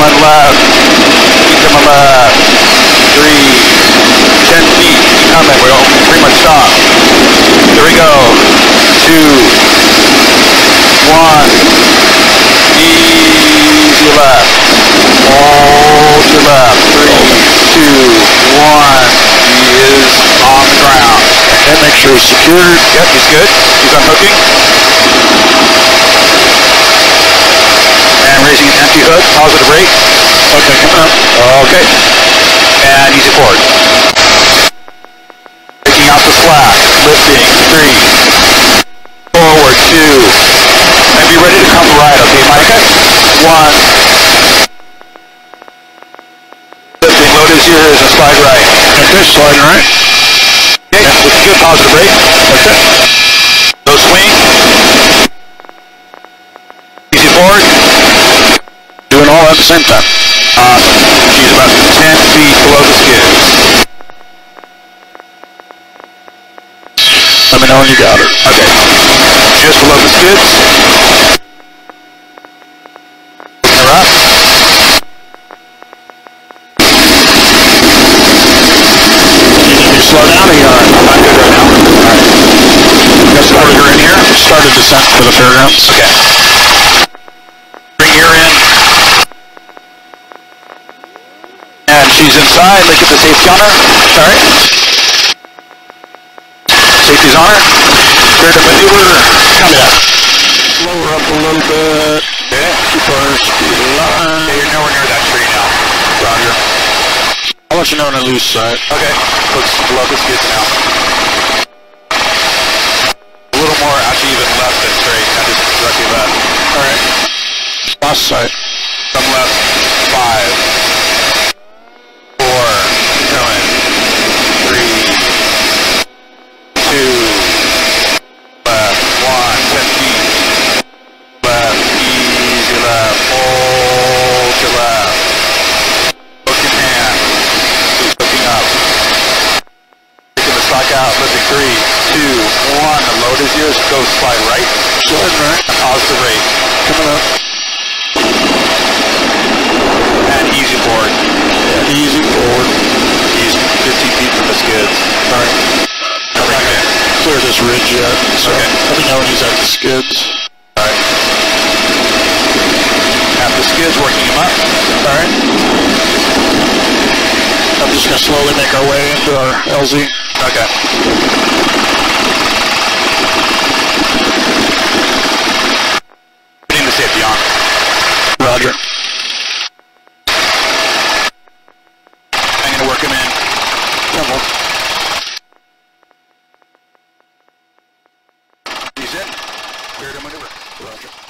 coming left. Keep coming left. Three. Ten feet. Keep coming. We're pretty much stop. Here we go. Two. One. Easy left. Hold to left. Three, two, one. He is on the ground. And make sure he's secured. Yep, he's good. He's unhooking. And raising an empty hook, positive rate. Okay, coming up. Okay. And easy forward. Taking out the slack. Lifting. Three. Forward. Two. And be ready to come right, okay, Mike? One. Lifting. Load his ears and slide right. Okay, sliding right. Okay, looking good. Positive rate. Okay. No swing. Easy forward. Doing all at the same time. Awesome. She's about 10 feet below the skids. Let me know when you got her. Okay. Just below the skids. Picking her up. You slow down or you good right now. Got some order in here. started descent for the fairgrounds. Okay. She's inside. Look at the safety on her. Alright. Safety's on her. Clear to maneuver. Come down. Slow her up a little bit. Yeah, Keep our speed line. Okay, you're nowhere near that tree now. Roger. I'll let you know when I lose sight. Okay. Looks below the skids now. A little more actually even left than straight. Not just directly left. Alright. Lost sight. Some left. Five. Four. Going. Three. Two. Left. One. Ten feet. Left. Easy left. Hold to left. Hook in hand. Hooking up. Taking the stock out. Lifting three, two, one. The Load is yours. Go slide right. Sliding right. Positive rate. Coming up. And easy forward. And easy forward. He's 15 feet from the skids. Bring him in. Clear this ridge yet. So Okay. me know when he's at the skids. Alright. At the skids, working him up. Alright. I'm just gonna slowly make our way into our LZ. Okay. Putting the safety on. Roger. I'm gonna work him in. On. He's in. Clear to maneuver. Roger.